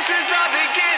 This is the.